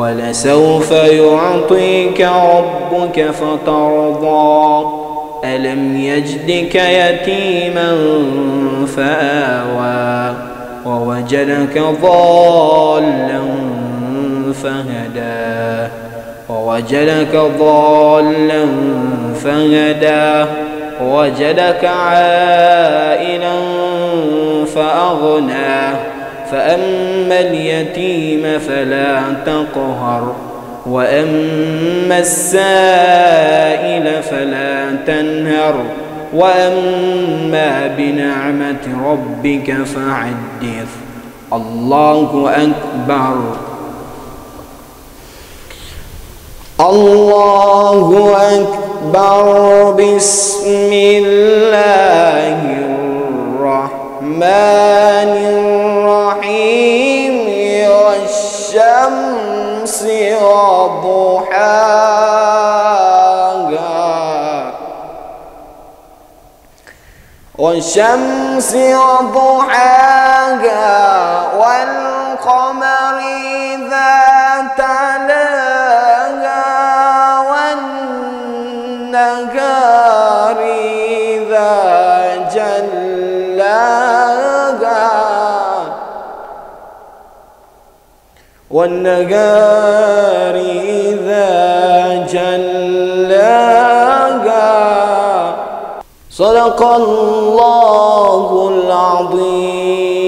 ولسوف يعطيك ربك فترضى. ألم يجدك يتيما فآوى ووجدك ضالا فهدى. ووجدك ضالا فهدى. ووجدك عائلا فأغنى. فأما اليتيم فلا تقهر وأما السائل فلا تنهر وأما بنعمة ربك فحدث الله أكبر الله أكبر بسم الله الرحمن والشمس وضحاها والقمر إذا تلاها والنهار والنهار إذا جلاها. صدق الله العظيم.